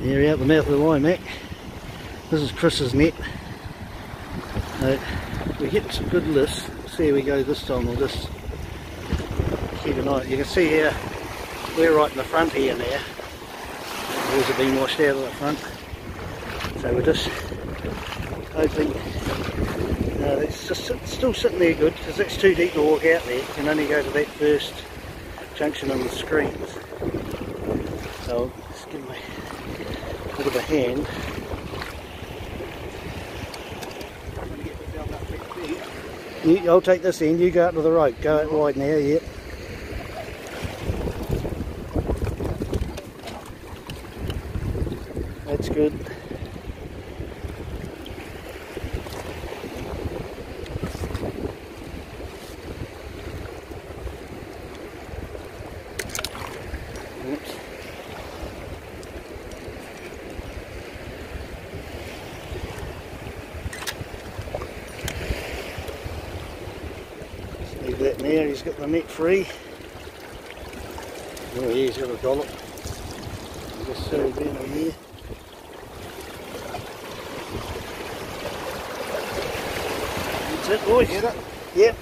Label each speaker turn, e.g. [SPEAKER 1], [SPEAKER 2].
[SPEAKER 1] Here out the mouth of the Waimak. This is Chris's net. Uh, we're getting some good lifts. See how we go this time. We'll just keep an eye. You can see here, we're right in the front here now. The water's been washed out of the front. So we're just hoping uh, it's just still sitting there good because that's too deep to walk out there. You can only go to that first junction on the screens. So give my bit of a hand. You, I'll take this end, you go out to the right, go out wide now, yep. That's good. That there, he's got the net free. Oh yeah, he's got a dollop. Just settle down in here. That's it boys. Yep.